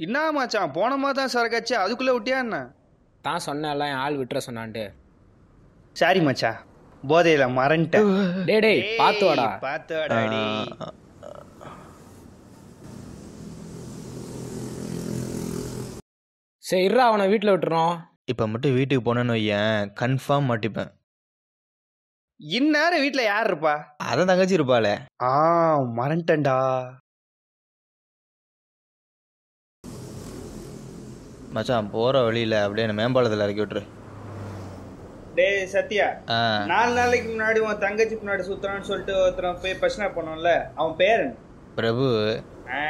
என்ன மச்சான் போன மாதிரி தான் சரக்காச்சு அதுக்குள்ளே விட்டியா என்ன? தான் சொன்னேன்ல என் ஆள் விட்டுற சொன்னான்ட்டு. சாரி மச்சான் போதையில மறந்துட்டேன். டேய் டேய் பார்த்து வாடா. டேய். சரி இருடா அவனை வீட்டில் விட்டுறோம். இப்போ மட்டும் வீட்டுக்கு போனேன்னு வையேன் கன்ஃபார்ம் மாட்டிப்பேன். இந்நேரம் வீட்டில் யார் இருப்பா? அதான் தங்கச்சி இருப்பாளே. ஆ மறந்துட்டேன்டா. மச்சான் போகிற வழியில் அப்படியே என்ன மேம்பாலத்தில் இறக்கி விட்டுரு. டேய் சத்யா நாலு நாளைக்கு முன்னாடி உன் தங்கச்சி முன்னாடி சுத்துறான்னு சொல்லிட்டு ஒருத்தன் போய் பிரச்சனை பண்ணோம்ல அவன் பேர்? பிரபு. ஆ,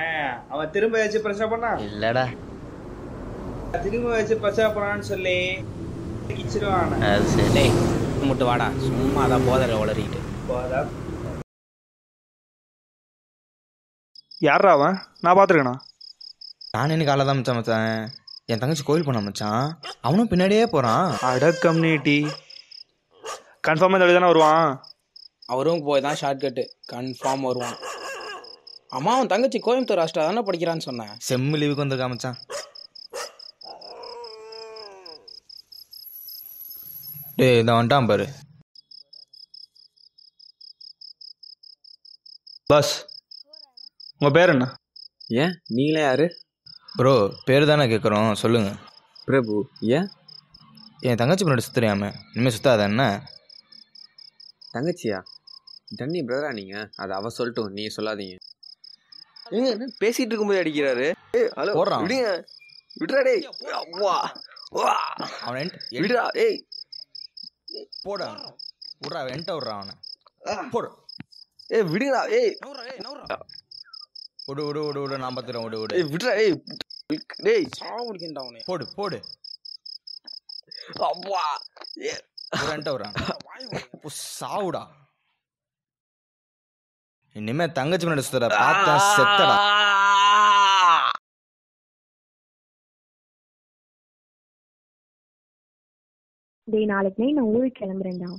அவன் திரும்ப வச்சு பிரச்சனை பண்ணான் இல்லைடா. திரும்ப வச்சு பிரச்சனை பண்ணான்னு சொல்லி கிச்சிருவான். அது சரி. டேய் மட்டும் வாடா. சும்மா அதான் போதல உளறிக்கிட்டு. யாரா அவன்? நான் பாத்துருக்கேனா நான் இன்னைக்கு காலைல தான் மச்சான் மச்சான். என் தங்கச்சி கோயில் போனா மச்சான். அவனும் பின்னாடியே போகிறான் அட கம்யூனிட்டி கன்ஃபார்மாக இந்த வழி தானே வருவான்? அவரும் போய் தான் ஷார்ட் கட்டு கன்ஃபார்ம் வருவான். அம்மா அவன் தங்கச்சி கோயம்புத்தூர் ஹாஸ்டல் தானே படிக்கிறான்னு சொன்னேன். செம்மு லீவுக்கு வந்திருக்கான் மச்சான். டேய் இதை வந்துட்டான் பாரு. பஸ் உங்கள் பேர் என்ன? ஏன் நீங்களே யாரு? ப்ரோ பேர் தானே கேட்குறோம் சொல்லுங்கள் பிரபு ஏன்? என் தங்கச்சி முன்னாடி சுத்துறியாம. இனிமேல் சுத்தாத என்ன? தங்கச்சியா? தண்ணி பிரதரா நீங்க? அது அவ சொல்லட்டும். நீ சொல்லாதீங்க. ஏங்க என்ன பேசிட்டு இருக்கும்போது அடிக்கிறாரு? ஏய் ஹலோ போடுறான். விடுங்க. விடுறா டேய். வா வா. அவன் விடுறா ஏய். போட விட்றா என்கிட்ட விட்றா அவனை. போடு. ஏய் விடுங்கடா ஏய். விடு விடு விடு விடு நான் பார்த்துறேன் விடு விடு. ஏய் விடுறா ஏய் டேய் சாவு முடிக்கின்றா அவனே. போடு போடு. அப்பா விட்றான் இப்போ சாவுடா. இனிமே தங்கச்சி முன்னாடி சுத்துற பார்த்தா செத்தடா. டேய் நாளைக்கு நான் ஊருக்கு கிளம்புறேன்டா.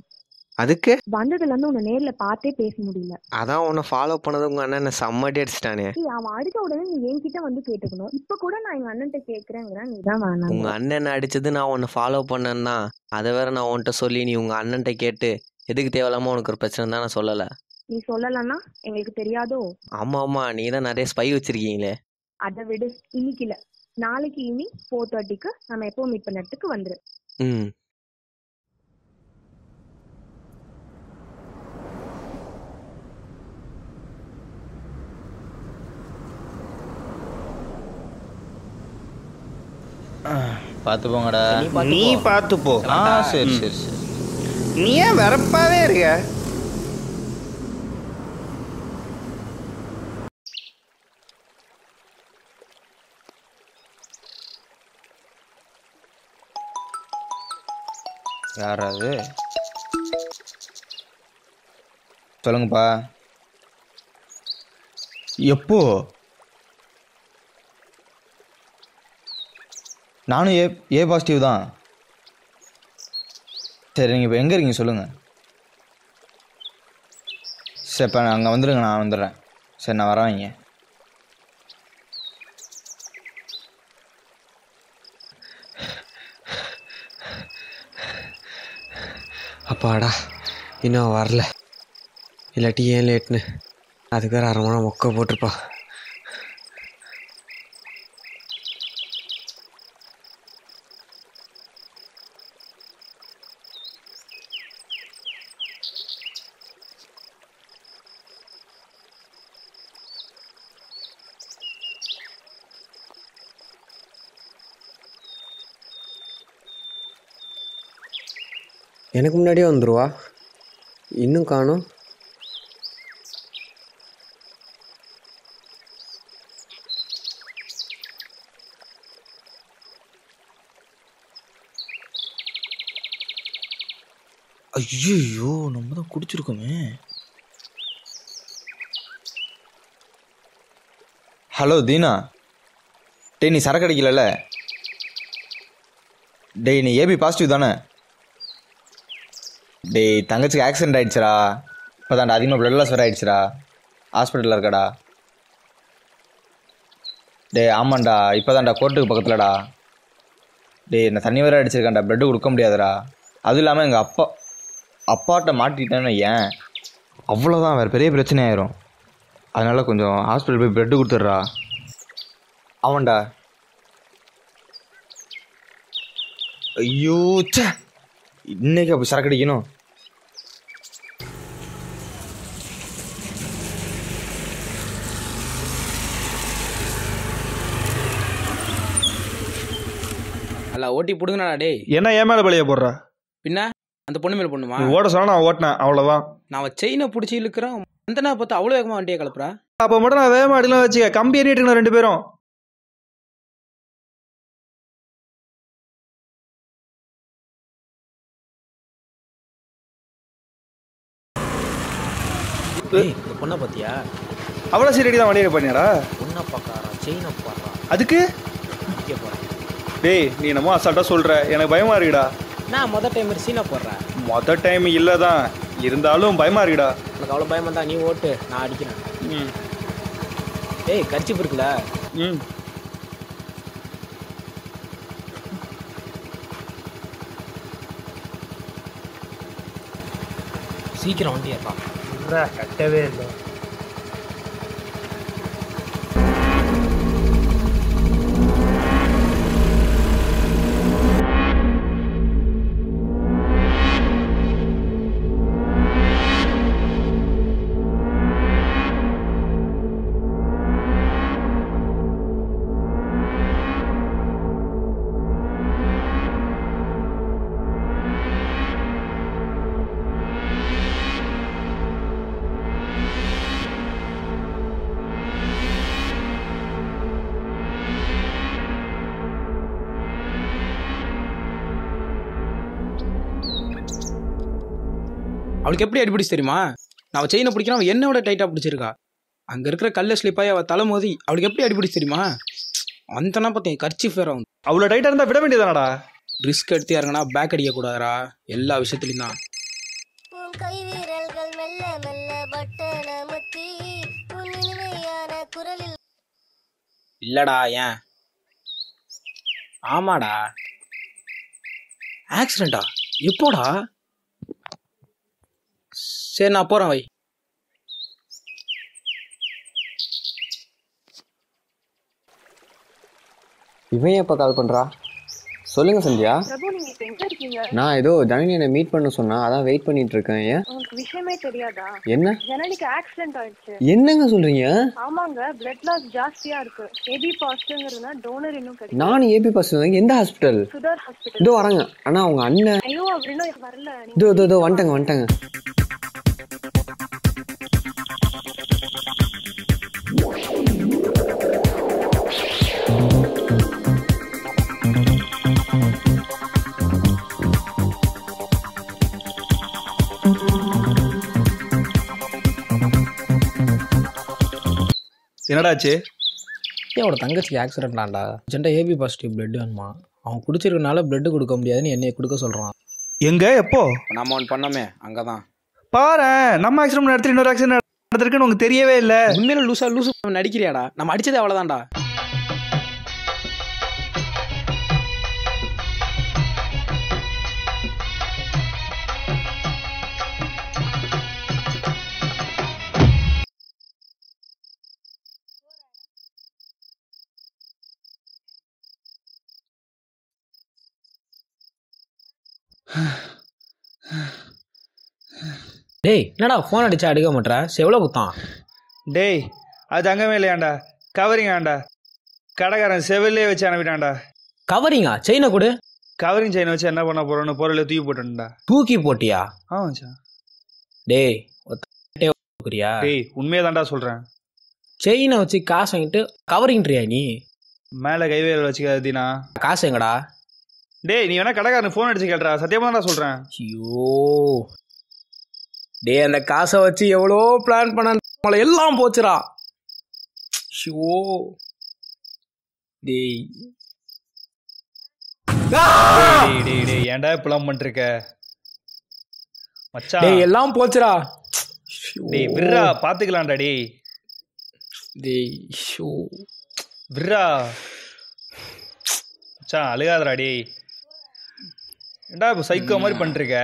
அதுக்கு? வந்ததுல இருந்து உன்னை நேர்ல பார்த்தே பேச முடியல. அதான் உன்னை ஃபாலோ பண்ணது உங்க அண்ணன் செம்மடி அடிச்சிட்டானே. அவன் அடிச்ச உடனே நீ என்கிட்ட வந்து கேட்டுக்கணும். இப்ப கூட நான் எங்க அண்ணன்ட்ட கேக்குறேங்கிறேன் நீ தான் உங்க வேணாம் அண்ணன் அடிச்சது நான் உன்னை ஃபாலோ பண்ணேன்னா அதை வேற நான் உன்கிட்ட சொல்லி நீ உங்க அண்ணன்ட்ட கேட்டு எதுக்கு தேவையில்லாம உனக்கு ஒரு பிரச்சனை தான் நான் சொல்லல. நீ சொல்லலன்னா எங்களுக்கு தெரியாதோ? ஆமா ஆமா. நீ தான் நிறைய ஸ்பை வச்சிருக்கீங்களே. அதை விடு இன்னைக்கு இல்ல நாளைக்கு ஈவினிங் ஃபோர் தேர்ட்டிக்கு நம்ம எப்போ மீட் பண்ண இடத்துக்கு வந்துரு. ம். பார்த்து போங்கடா நீ பார்த்து போ ஆ சரி சரி சரி. நீ ஏன் வெறப்பாவே இருக்க? யாரா அது சொல்லுங்கப்பா. எப்போ? நானும் ஏ ஏ பாசிட்டிவ் தான். சரி நீங்கள் இப்போ எங்கே இருக்கீங்க சொல்லுங்கள் சரி இப்போ அங்கே வந்துடுங்க நான் வந்துடுறேன். சரி நான் வரேன் அப்பாடா இன்னும் வரல. இல்லாட்டி ஏன் லேட்னு? அதுக்கு வேறு அரை மணி நேரம் மொக்க போட்டிருப்பா. எனக்கு முன்னாடியே வந்துடுவா இன்னும் காணும். ஐயோ நம்ம தான் குடிச்சிருக்கோமே. ஹலோ தீனா. டேய் நீ சரக்கு அடிக்கலல்ல? டேய் நீ ஏபி பாசிட்டிவ் தானே? டேய் தங்கச்சிக்கு ஆக்சிடென்ட் ஆயிடுச்சுடா. இப்போதான்டா அதிகமாக ப்ளட் லாஸ் வேறு ஆயிடுச்சுடா. ஹாஸ்பிட்டலில் இருக்கடா. டே ஆமாண்டா இப்போ தான்டா கோர்ட்டுக்கு பக்கத்துலடா. டேய் நான் தண்ணி வேற அடிச்சிருக்கேன்டா ப்ளட்டு கொடுக்க முடியாதுடா. அதுவும் இல்லாமல் எங்கள் அப்பா அப்பாட்ட மாட்டிக்கிட்டேன்னு ஏன் அவ்வளோதான் வேறு பெரிய பிரச்சனை ஆயிரும். அதனால் கொஞ்சம் ஹாஸ்பிட்டல் போய் ப்ளட்டு கொடுத்துட்றா. அவன்டா ஐயோ சே இன்னைக்கு அப்போ சரக்கு அடிக்கணும். அல்ல ஓட்டி பிடுங்கண்ணா டேய். என்ன ஏன் மேலே பழிய போடுற? பின்ன அந்த பொண்ணு மேல பொண்ணுமா ஓட சொன்னா நான் ஓட்டினேன் அவ்வளோதான் நான் செயினை பிடிச்சி இழுக்கிறேன் அந்த நான் பார்த்து அவ்வளோ வேகமாக வண்டியை கலப்புறா? அப்போ மட்டும் நான் வேகமாக அடிக்கலாம் வச்சுக்க கம்பி இருக்கணும் ரெண்டு பேரும். இந்த பொண்ணை பார்த்தியா? அவ்வளோ சீரடி தான் வண்டியை பண்ணியாடா பொண்ணை பார்க்கறா செயினை பார்க்கறா. அதுக்கு? டேய் நீ என்னமோ அசால்ட்டாக சொல்கிற எனக்கு பயமாக இருக்குடா. நான் மொதல் டைம் சீனை போடுறேன் மொதல் டைம் இல்லை தான் இருந்தாலும் பயமாக இருக்குடா. உனக்கு அவ்வளோ பயமா தான் நீ ஓட்டு நான் அடிக்கிறேன். ம். ஏய் கர்ச்சிப் இருக்குல்ல ம். சீக்கிரம் வண்டி ஏறா கட்டவே இல்லை அவளுக்கு எப்படி அடிபிடிச்சு தெரியுமா? நான் செயினை பிடிக்கிறேன் அவன் என்னோட டைட்டாக பிடிச்சிருக்கா. அங்கே இருக்கிற கல்ல ஸ்லிப்பாகி அவள் தலை மோதி அவளுக்கு எப்படி அடிபிடிச்சு தெரியுமா? அந்தனா பார்த்தேன் கர்ச்சிஃப் வேற அவன் அவ்வளோ டைட்டாக இருந்தால் விட வேண்டியதானடா? ரிஸ்க் எடுத்து இறங்கினா பேக் அடிக்கக்கூடாதுடா எல்லா விஷயத்துலையும் தான். இல்லடா ஏன்? ஆமாடா. ஆக்சிடெண்டா எப்போடா? சரி நான் போகிறேன் வை. இவன் எப்போ கால் பண்ணுறா சொல்லுங்க சந்தியா. பிரபு நீங்க இப்ப எங்க இருக்கீங்க? நான் ஏதோ ஜனனி என்னை மீட் பண்ண சொன்னா அதான் வெயிட் பண்ணிட்டு இருக்கேன் ஏன்? உங்களுக்கு விஷயமே தெரியாதா? என்ன? ஜனனிக்கு ஆக்சிடென்ட் ஆயிடுச்சு. என்னங்க சொல்றீங்க? ஆமாங்க பிளட் லாஸ் ஜாஸ்தியா இருக்கு. ஏபி பாசிட்டிவ்ங்கிறதுனா டோனர் இன்னும் கிடைக்கும் நானும் ஏபி பாஸ் எந்த ஹாஸ்பிட்டல் சுதார் ஹாஸ்பிட்டல் இதோ வரேங்க. அண்ணா உங்க அண்ணன் ஐயோ இன்னும் வரல. இதோ இதோ இதோ வந்துட்டேங்க வந்துட்டேங்க. என்னடாச்சு? ஏன் அவட தங்கச்சிக்கு ஆக்சிடென்ட்லாண்டா ஜெண்டா ஏபி பாசிட்டிவ் பிளட் வேணுமா? அவன் குடிச்சிருக்கனால பிளட் கொடுக்க முடியாதுன்னு என்னைய கொடுக்க சொல்கிறான் எங்க? எப்போ? நம்ம ஒன்று பண்ணோமே அங்கே தான் பாரு நம்ம ஆக்சிடென்ட் நடத்தி இன்னொரு ஆக்சிடென்ட் நடந்திருக்குன்னு உனக்கு தெரியவே இல்லை. உண்மையில லூசா லூசு நடிக்கிறியாடா? நம்ம அடிச்சதே அவ்வளோதான்டா டேய் என்னடா ஃபோன் அடிச்சா எடுக்க மாட்டேற செவ்வளோ குத்தான்? டேய் அது தங்கமே இல்லையாண்டா? கவரிங் ஆண்டா. கடைக்காரன் செவிலே வச்சு அனுப்பிட்டான்டா. கவரிங்கா செயினை கொடு. கவரிங் செயின் வச்சு என்ன பண்ண போறோன்னு பொருளை தூக்கி போட்டேன்டா தூக்கி போட்டியா? ஆ மச்சான். டேய் ஒத்துக்கிறியா டேய் உண்மையை தான்டா சொல்கிறேன் செயினை வச்சு காசு வாங்கிட்டு கவரிங்ன்றியா நீ? மேலே கைவேல் வச்சுக்காத தீனா. காசு எங்கடா? டேய் நீ வேணா கடைக்காரனுக்கு ஃபோன் அடிச்சு கேள்றா சத்தியமா தான் சொல்றேன். ஐயோ. டேய் அந்த காசை வச்சு எவ்வளோ பிளான் பண்ண நம்மளை எல்லாம் போச்சுடா. ஷோ டேய். டேய் டேய் ஏன்டா இப்பெல்லாம் பண்ணிருக்க மச்சான். டேய் எல்லாம் போச்சுடா. டேய் விர்ரா பாத்துக்கலாம்டா டேய். டேய் ஷோ விர்ரா மச்சான் அழுகாதடா டேய். ஏன்டா இப்போ சைக்கோ மாதிரி பண்ணிருக்க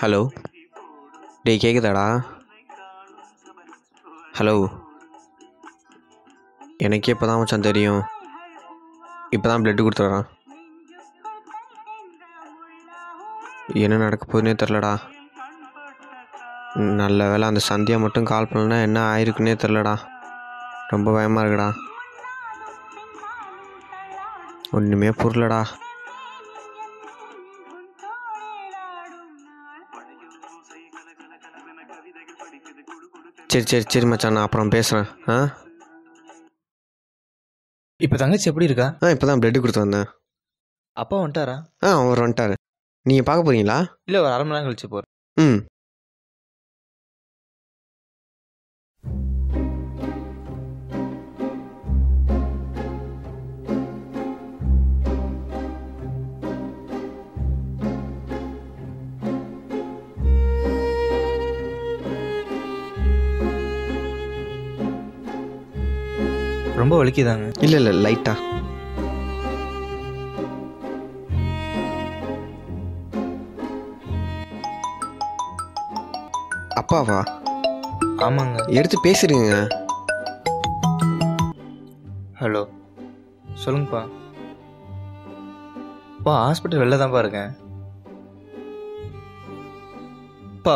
ஹலோ. டேய் கேட்குதாடா ஹலோ. எனக்கே இப்போ தான் மச்சான் தெரியும். இப்போ தான் பிளட்டு கொடுத்துட்றான் என்ன நடக்க போகுதுன்னே தெரிலடா நல்ல வேளை அந்த சந்தியா மட்டும் கால் பண்ணலன்னா என்ன ஆயிருக்குன்னே தெரிலடா ரொம்ப பயமாக இருக்குடா. ஒன்றுமே புரியலடா. சரி சரி சரி மச்சான் நான் அப்புறம் பேசுகிறேன் ஆ? இப்போ தங்கச்சி எப்படி இருக்கா? ஆ இப்போ தான் பிளட்டு கொடுத்து வந்தேன். அப்பா வந்துட்டாரா? ஆ அவர் வந்துட்டாரு. நீங்கள் பார்க்க போகிறீங்களா இல்லை ஒரு அரை மணி நேரம் கழிச்சு போகிறேன் ம். ரொம்ப வலிக்குதாங்க. இல்லை இல்லை லைட்டா அப்பாவா? ஆமாங்க. எடுத்து பேசுறீங்க ஹலோ. சொல்லுங்கப்பா. பா ஹாஸ்பிட்டல் வெளில தான்ப்பா இருக்கேன். பா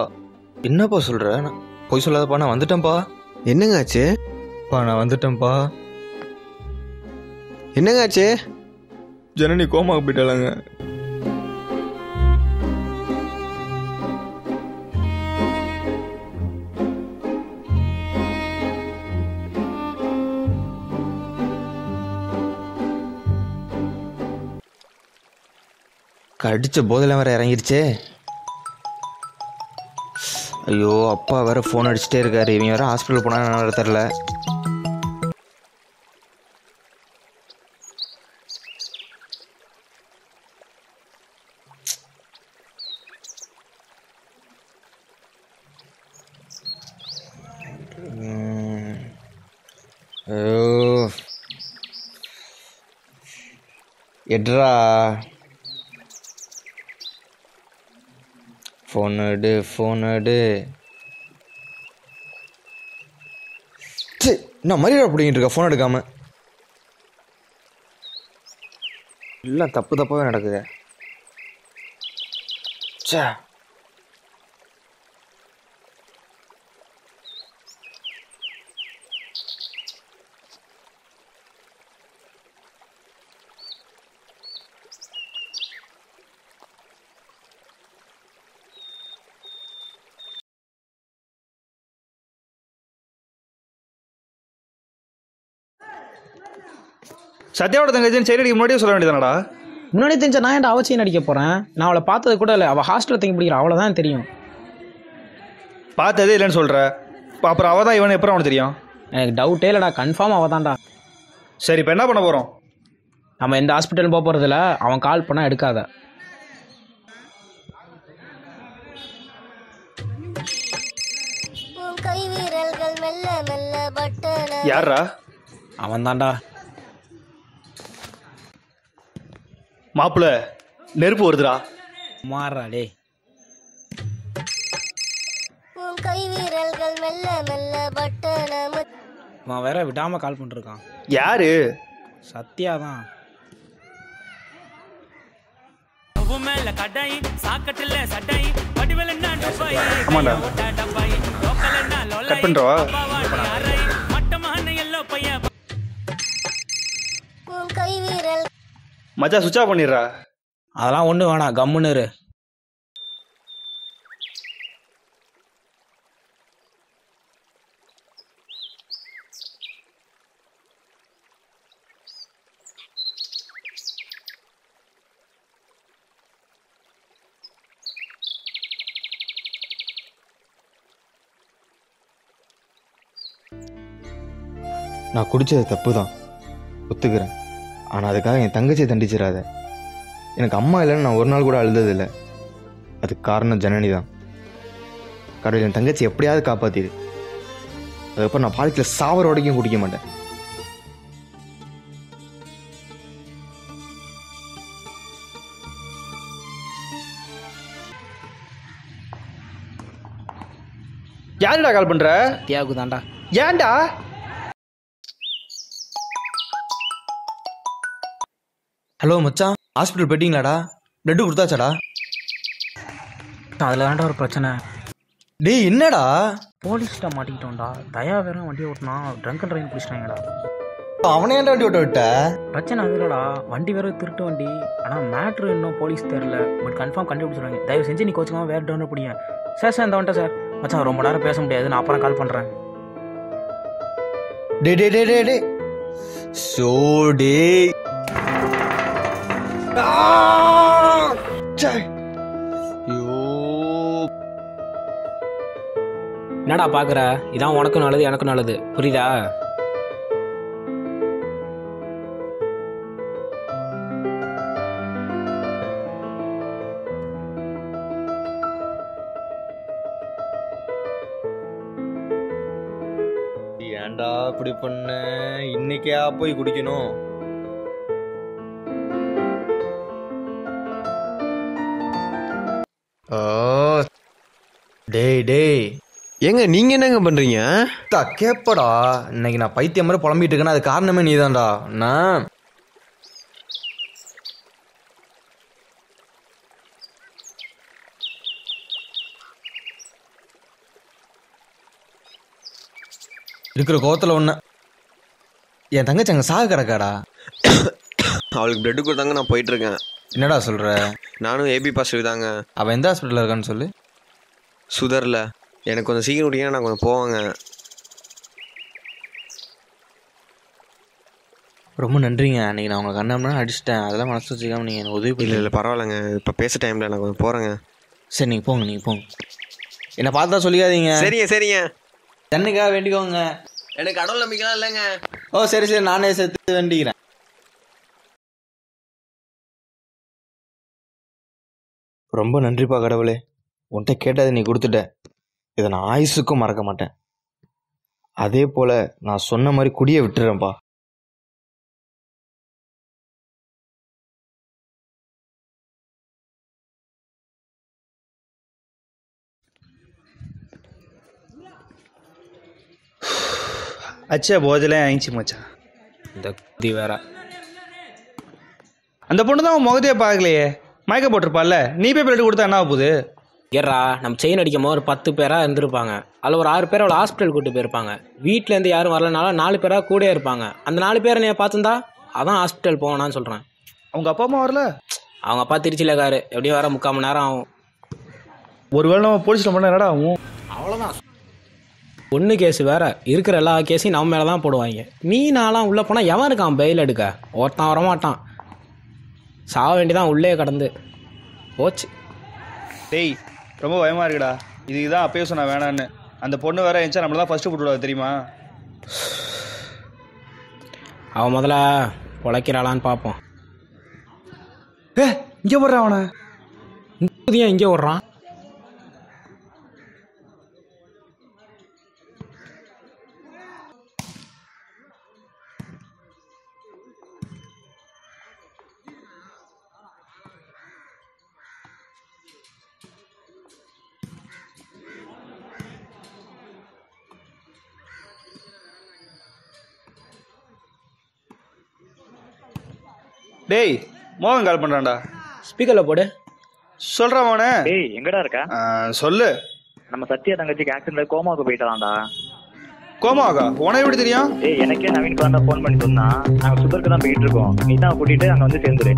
என்னப்பா சொல்கிற நான் பொய் சொல்லாதப்பா நான் வந்துட்டேன்ப்பா. என்னங்க ஆச்சு? பா நான் வந்துட்டேன்ப்பா. என்னங்க ஆச்சு ஜனனி கோமாக்கு போயிட்டாளாங்க கடிச்ச போதெல்லாம் வேற இறங்கிருச்சே. ஐயோ அப்பா வேற ஃபோன் அடிச்சுட்டே இருக்காரு. இவங்க வேற ஹாஸ்பிட்டல் போனா என்ன தெரில எட்ரா ஃபோன் எடு ஃபோன் எடு. ச்சே, என்ன மரியாதை பிடிங்கிட்டு இருக்க? ஃபோன் எடுக்காம. எல்லாம் தப்பு தப்பாகவே நடக்குது. ச்சே. சத்யாவோட தங்கச்சின்னு அடிக்க முன்னாடியே சொல்ல வேண்டியதானடா முன்னாடி தெரிஞ்ச நான் ஏன்டா அவச்சியம் நடிக்க போகிறேன் நான் அவளை பார்த்தது கூட இல்லை. அவள் ஹாஸ்டலில் தங்கி பிடிக்கிறா அவ்வளோதான் தெரியும். பார்த்ததே இல்லைன்னு சொல்ற. இப்போ அப்புறம் அவள் தான் இவன் எப்பறம் அவனுக்கு தெரியும்? எனக்கு டவுட்டே இல்லைடா. கன்ஃபார்ம் அவள் தான்டா சரி இப்போ என்ன பண்ண போகிறோம் நம்ம எந்த ஹாஸ்பிட்டலும் போக போகிறதில்ல அவன் கால் பண்ணால் எடுக்காத. யாரா அவன் தான்டா மாப்பிள்ள நெருப்பு வருதுடா. மாறா டே உன் கை வீரல்கள் மெல்ல மெல்ல பட்டன அவன் வேற விடாமல் கால் பண்ணிருக்கான் யாரு? சத்யா தான் மேல கடாய் சாக்கட்டுல சட்டாய் வடிவல் என்ன டப்பாய். ஓட்ட டப்பாய் லோக்கல் என்ன லோலாய்? கட் பண்றவா? மட்டமான எல்லோ பையன். உன் கை வீரல் மச்சான் சுவிட்ச் ஆஃப் பண்ணிடுறா. அதெல்லாம் ஒன்றும் வேணாம் கம்முன்னு இரு. நான் குடித்தது தப்பு தான் ஒத்துக்கிறேன். ஆனால் அதுக்காக என் தங்கச்சியை தண்டிச்சிடாத. எனக்கு அம்மா இல்லைன்னு நான் ஒரு நாள் கூட அழுததில்லை. அதுக்கு காரணம் ஜனனி தான். கடவுள் என் தங்கச்சி எப்படியாவது காப்பாத்திடு. அதுக்கப்புறம் நான் வாழ்க்கையில் சாவர வரைக்கும் குடிக்க மாட்டேன். யாருடா கால் பண்ற? சத்யாவுக்கு தான்டா. ஏன்டா? ஹலோ மச்சான். ஹாஸ்பிட்டல் போயிட்டீங்களாடா? பிளட்டு கொடுத்தாச்சாடா? அதில் தான்டா ஒரு பிரச்சனை. டேய் என்னடா? போலீஸ்கிட்ட மாட்டிக்கிட்டோம்டா. தயா வேற வண்டி ஓட்டினா ட்ரங்க் அண்ட் ட்ரைன் பிடிச்சிட்டாங்கடா அவனே ஏன்டா வண்டி ஓட்ட விட்ட? பிரச்சனை அது இல்லடா. வண்டி வேற திருட்டு வண்டி. ஆனால் மேட்ரு இன்னும் போலீஸ் தெரில பட் கன்ஃபார்ம் கண்டுபிடிச்சிருவாங்க. தயவு செஞ்சு நீ கோச்சுக்காம வேறு டவுன் பிடிங்க. சார் சார் இந்த வந்துட்டேன் சார். மச்சான் ரொம்ப நேரம் பேச முடியாது. நான் அப்புறம் கால் பண்ணுறேன் டே டே டே டே டே சோ டே என்னடா பார்க்குற இதான் உனக்கும் நல்லது எனக்கும் நல்லது. புரியுதா? ஏன்டா இப்படி பண்ண? இன்னைக்கே போய் குடிக்கணும். டேய் டேய். ஏங்க நீங்க என்னங்க பண்றீங்க? தா கேப்படா. இன்னைக்கு நான் பைத்தியம் மாதிரி புலம்பிட்டு இருக்கேன்னா அது காரணமே நீதான்டா. நான் இருக்கிற கோவத்துல ஒண்ணு. என் தங்கச்சி அங்க சாக கிடக்காடா. அவளுக்கு பிளட் கொடுத்தாங்க நான் போயிட்டு இருக்கேன். என்னடா சொல்ற? நானும் ஏபி பாசிட்டிவ் தாங்க. அவ எந்த ஹாஸ்பிட்டல்ல இருக்கான்னு சொல்லு. சுதர்ல. எனக்கு கொஞ்சம் சீக்கிரம் விட்டீங்கன்னா நான் கொஞ்சம் போவாங்க. ரொம்ப நன்றிங்க. அன்னைக்கு நான் உங்களை கண்ணாமனா அடிச்சிட்டேன். அதெல்லாம் மனசு வச்சுக்காம நீங்க எனக்கு உதவி இல்லை இல்லை பரவாயில்லைங்க. இப்போ பேச டைமில் நான் கொஞ்சம் போகிறேங்க சரி நீங்க போங்க நீங்க போங்க. என்ன பார்த்தா சொல்லிக்காதீங்க. சரிங்க சரிங்க. தண்ணிக்காக வேண்டிக்கோங்க. எனக்கு கடவுள் நம்பிக்கைலாம் இல்லைங்க. ஓ சரி சரி. நானே சேர்த்து வேண்டிக்கிறேன். ரொம்ப நன்றிப்பா கடவுளே. உன்கிட்ட கேட்டதை நீ கொடுத்துட்ட. இதை நான் ஆயுசுக்கும் மறக்க மாட்டேன். அதே போல நான் சொன்ன மாதிரி குடிய விட்டுறேன்ப்பா. அச்சா போதிலே ஆயிடுச்சு மச்சான். இந்த குதி வேற. அந்த பொண்ணு தான் உன் முகத்தையே பார்க்கலையே. மயக்க போட்டிருப்பால நீ போய் பிளட் கொடுத்தா என்ன ஆக போகுது? ஏறா நம்ம செயின் அடிக்கும் போது ஒரு பத்து பேராக இருந்திருப்பாங்க. அதில் ஒரு ஆறு பேர் அவளை ஹாஸ்பிட்டல் கூட்டு போயிருப்பாங்க. வீட்டிலேருந்து யாரும் வரலனாலும் நாலு பேராக கூட இருப்பாங்க. அந்த நாலு பேரை நீ பார்த்துருந்தா அதான் ஹாஸ்பிட்டல் போவேனான்னு சொல்கிறேன் அவங்க அப்பா அம்மா வரல? அவங்க அப்பா திருச்சியில் இருக்காரு எப்படியும் வர முக்கால் மணி நேரம் ஆகும். ஒருவேளை நம்ம போலீஸ்ல பண்ண என்னடா ஆகும்? அவ்வளோதான் ஒன்று கேஸ் வேற. இருக்கிற எல்லா கேஸையும் நம்ம மேலே தான் போடுவாங்க. நீ நான்லாம் உள்ளே போனால் எவன் இருக்கான்? பெயில் எடுக்க. ஒருத்தன் வரமாட்டான். சாக வேண்டியதான் உள்ளே கடந்து. போச்சு. டேய் ரொம்ப பயமா இருக்குடா. இதுக்கு தான் அப்பயே சொன்னா வேணான்னு. அந்த பொண்ணு வேற எஞ்சா நம்மள தான் ஃபர்ஸ்ட் போட்டு தெரியுமா? அவன் முதல்ல பொழைக்கிறாளான்னு பார்ப்போம் ஏ இங்க போடுற அவனை. புதிய இங்கே விட்றான் டேய் மோகன் கால் பண்ணுறான்டா ஸ்பீக்கரில் போடு. சொல்கிறா மோனே டேய் எங்கடா இருக்க? ஆ, சொல்லு. நம்ம சத்யா தங்கச்சிக்கு ஆக்சிடென்ட்ல கோமாவுக்கு போயிட்டாலாம்டா கோமாக்கா உனக்கு எப்படி தெரியும்? டேய் எனக்கே நவீன் தான் ஃபோன் பண்ணி சொன்னா நாங்க சுகருக்கு தான் போயிட்டு இருக்கோம். நீ தான் கூட்டிட்டு அங்க வந்து சேர்ந்துரு.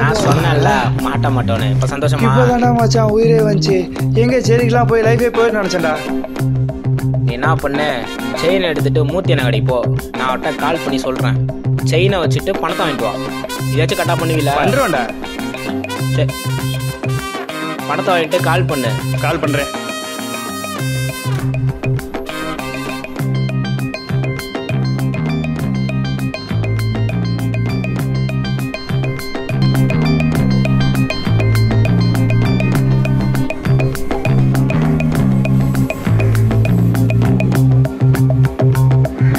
நான் சொன்னேன்ல மாட்ட மாட்டோன்னு. இப்போ சந்தோஷமா? இப்போதான்டா மச்சான் உயிரே வந்துச்சு. எங்கே சரிக்கெல்லாம் போய் லைஃபே போயிட்டு நினச்சேன்டா. நீ என்ன பண்ணு? செயினை எடுத்துட்டு மூத்தி என்ன கடை போ. நான் அவட்ட கால் பண்ணி சொல்கிறேன் செயினை வச்சுட்டு பணத்தை வாங்கிட்டு வா. இதாச்சும் கரெக்டாக பண்ணுவீல பண்ணுறோம்டா சரி பணத்தை வாங்கிட்டு கால் பண்ணு. கால் பண்ணுறேன்